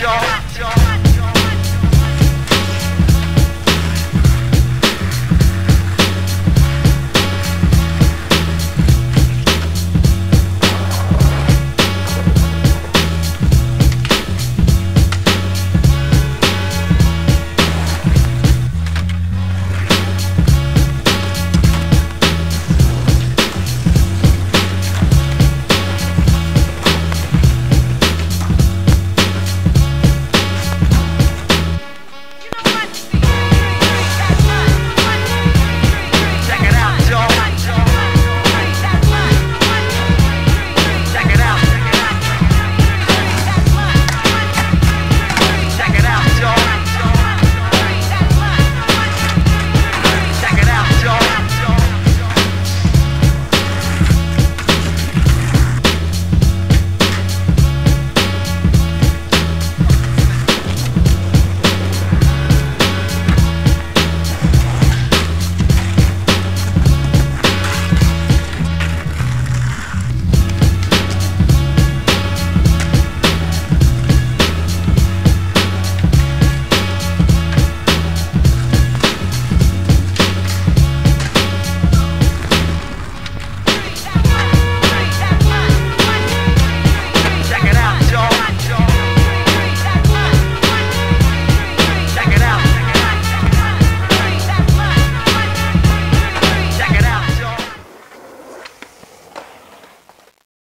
y'all.